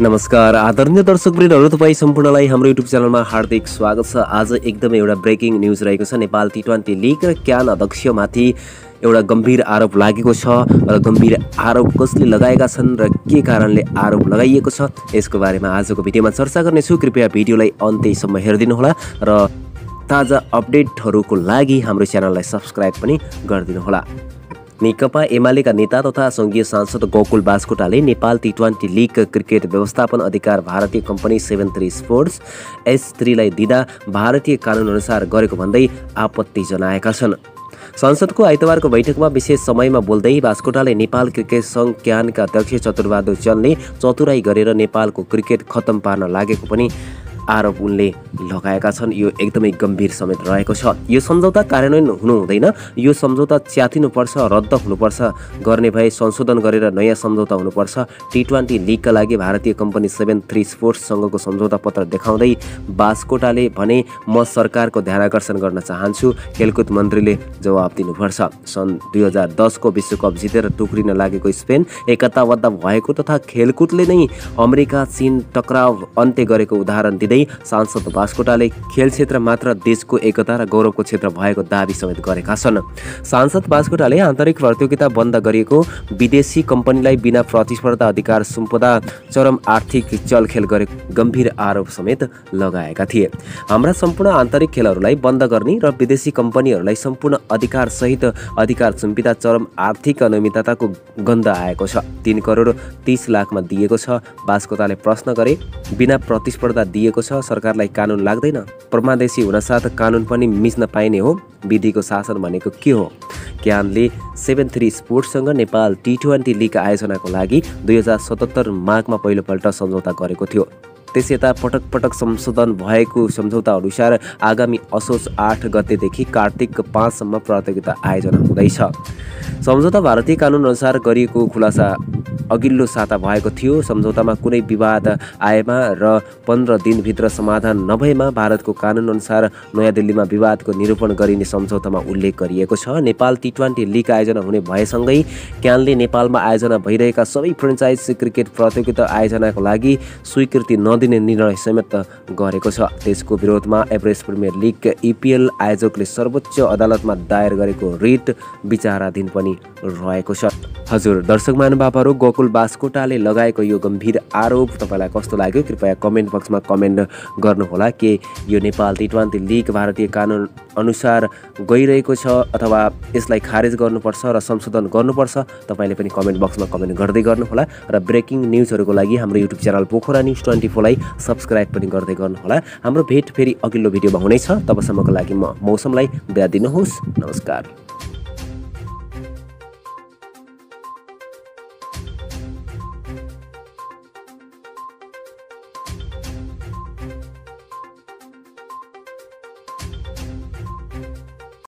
नमस्कार। आदरणीय दर्शकवृन्दहरू तपाईँ सम्पूर्णलाई हाम्रो युट्युब च्यानलमा हार्दिक स्वागत छ। आज एकदमै एउटा ब्रेकिङ न्युज रहेको छ। नेपाल टी ट्वेन्टी लिग र क्यान अध्यक्षमाथि एउटा गम्भीर आरोप लागेको छ र गम्भीर आरोप कसले लगाएका छन् र के कारणले आरोप लगाइएको छ यसको बारेमा आजको भिडियोमा चर्चा गर्नेछु। कृपया भिडियोलाई अन्त्यसम्म हेरिदिनुहोला र ताजा अपडेटहरूको लागि हाम्रो च्यानललाई सब्सक्राइब पनि गरिदिनुहोला। नेकपा एमालेका नेता तथा सङ्घीय सांसद गोकुल बास्कोटाले Nepal T twenty league cricket व्यवस्थापन अधिकार भारतीय company seven three sports S थ्रीलाई दिँदा भारतीय कानुनअनुसार गरेको भन्दै आपत्ति जनाएका छन्। संसदको आइतबारको बैठकमा विशेष समयमा बोल्दै बास्कोटाले नेपाल क्रिकेट सङ्घ क्यानका अध्यक्ष चतुरबहादुर चन्दले चतुराई गरेर नेपालको क्रिकेट खत्तम पार्न लागेको पनि आरोप उनले लगाएका छन्। यो एकदमै गम्भीर समेत रहेको छ। यो सम्झौता कार्यान्वयन हुनु हुँदैन। यो सम्झौता च्यातिनुपर्छ रद्द हुनुपर्छ। गर्ने भए संशोधन गरेर नयाँ सम्झौता हुनुपर्छ। टी ट्वेन्टी लिगका लागि भारतीय कम्पनी सेभेन थ्री स्पोर्ट्ससँगको सम्झौता पत्र देखाउँदै बास्कोटाले भने म सरकारको ध्यान आकर्षण गर्न चाहन्छु। खेलकुद मन्त्रीले जवाब दिनुपर्छ। सन् दुई हजार दसको विश्वकप जितेर टुक्रिन लागेको स्पेन एकताबद्ध भएको तथा खेलकुदले नै अमेरिका चीन टक्राव अन्त्य गरेको उदाहरण दिँदै सांसद बास्कोटाले खेल क्षेत्र मात्र देशको एकता र गौरवको क्षेत्र भएको दावी समेत गरेका छन्। सांसद बास्कोटाले आन्तरिक प्रतियोगिता बन्द गरिएको विदेशी कम्पनीलाई बिना प्रतिस्पर्धा अधिकार सुम्पदा चरम आर्थिक चलखेल गरे गम्भीर आरोप समेत लगाएका थिए। हाम्रा सम्पूर्ण आन्तरिक खेलहरूलाई बन्द गर्ने र विदेशी कम्पनीहरूलाई सम्पूर्ण अधिकार सहित अधिकार सुम्पिँदा चरम आर्थिक अनियमितताको गन्ध आएको छ। तिन करोड तिस लाखमा दिएको छ। बास्कोटाले प्रश्न गरे बिना प्रतिस्पर्धा दिएको छ सरकारलाई कानुन लाग्दैन। परमादेशी हुनसाथ कानुन पनि मिच्न पाइने हो विधिको शासन भनेको के हो? क्यानले सेभेन थ्री स्पोर्ट्ससँग नेपाल टी ट्वेन्टी लिग आयोजनाको लागि दुई हजार सतहत्तर माघमा पहिलोपल्ट सम्झौता गरेको थियो। त्यस यता पटक पटक संशोधन भएको सम्झौता अनुसार आगामी असोज आठ गतेदेखि कार्तिक पाँचसम्म प्रतियोगिता आयोजना हुँदैछ। सम्झौता भारतीय कानुनअनुसार गरिएको खुलासा अघिल्लो साता भएको थियो। सम्झौतामा कुनै विवाद आएमा र पन्ध्र दिनभित्र समाधान नभएमा भारतको कानुनअनुसार नयाँ दिल्लीमा विवादको निरूपण गरिने सम्झौतामा उल्लेख गरिएको छ। नेपाल टी ट्वेन्टी लिग आयोजना हुने भएसँगै क्यानले नेपालमा आयोजना भइरहेका सबै फ्रेन्चाइज क्रिकेट प्रतियोगिता आयोजनाको लागि स्वीकृति नदिने निर्णय समेत गरेको छ। त्यसको विरोधमा एभरेस्ट प्रिमियर लिग इपिएल आयोजकले सर्वोच्च अदालतमा दायर गरेको रिट विचाराधीन पनि रहेको छ। हजुर दर्शक महानुभावहरू गोकुल बास्कोटाले लगाएको यो गम्भीर आरोप तपाईँलाई कस्तो लाग्यो? कृपया कमेन्ट बक्समा कमेन्ट गर्नुहोला के यो नेपाल टी ट्वेन्टी लिग भारतीय कानुन अनुसार गइरहेको छ अथवा यसलाई खारेज गर्नुपर्छ र संशोधन गर्नुपर्छ? तपाईँले पनि कमेन्ट बक्समा कमेन्ट गर्दै गर्नुहोला र ब्रेकिङ न्युजहरूको लागि हाम्रो YouTube channel Pokhara news twenty फोरलाई subscribe पनि गर्दै गर्नुहोला। हाम्रो भेट फेरि अघिल्लो भिडियोमा हुनेछ। तबसम्मको लागि म मौसमलाई बिदा दिनुहोस्। नमस्कार।